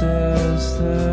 says that